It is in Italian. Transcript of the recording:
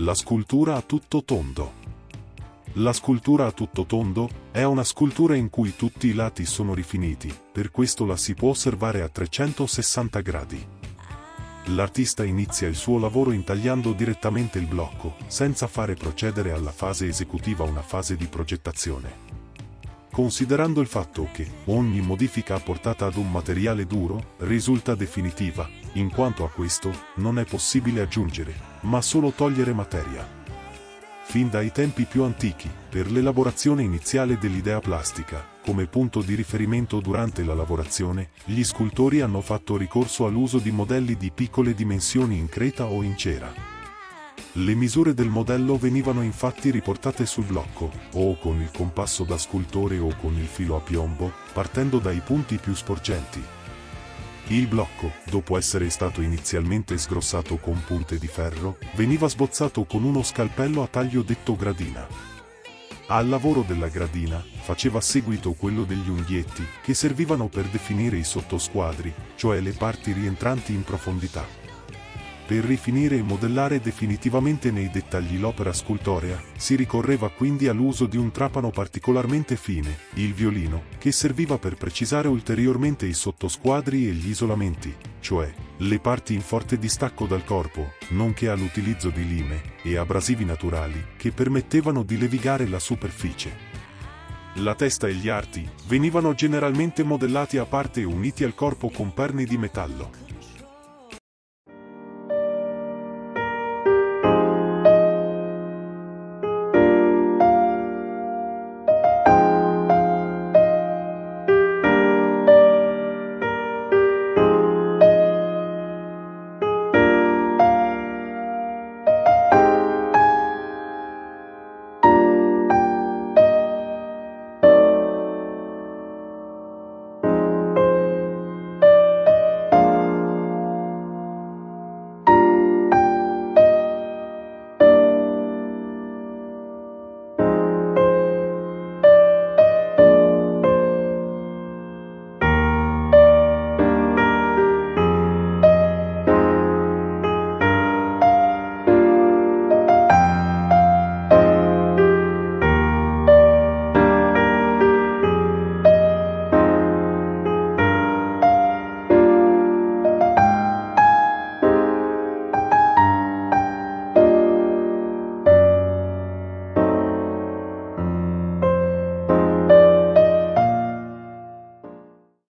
La scultura a tutto tondo. La scultura a tutto tondo è una scultura in cui tutti i lati sono rifiniti, per questo la si può osservare a 360 gradi. L'artista inizia il suo lavoro intagliando direttamente il blocco, senza fare procedere alla fase esecutiva una fase di progettazione. Considerando il fatto che ogni modifica apportata ad un materiale duro risulta definitiva, in quanto a questo non è possibile aggiungere, ma solo togliere materia fin dai tempi più antichi, per l'elaborazione iniziale dell'idea plastica, come punto di riferimento durante la lavorazione, gli scultori hanno fatto ricorso all'uso di modelli di piccole dimensioni in creta o in cera. Le misure del modello venivano infatti riportate sul blocco, o con il compasso da scultore o con il filo a piombo, partendo dai punti più sporgenti. Il blocco, dopo essere stato inizialmente sgrossato con punte di ferro, veniva sbozzato con uno scalpello a taglio detto gradina. Al lavoro della gradina faceva seguito quello degli unghietti, che servivano per definire i sottosquadri, cioè le parti rientranti in profondità per rifinire e modellare definitivamente nei dettagli l'opera scultorea, si ricorreva quindi all'uso di un trapano particolarmente fine, il violino, che serviva per precisare ulteriormente i sottosquadri e gli isolamenti, cioè, le parti in forte distacco dal corpo, nonché all'utilizzo di lime e abrasivi naturali, che permettevano di levigare la superficie. La testa e gli arti venivano generalmente modellati a parte e uniti al corpo con perni di metallo.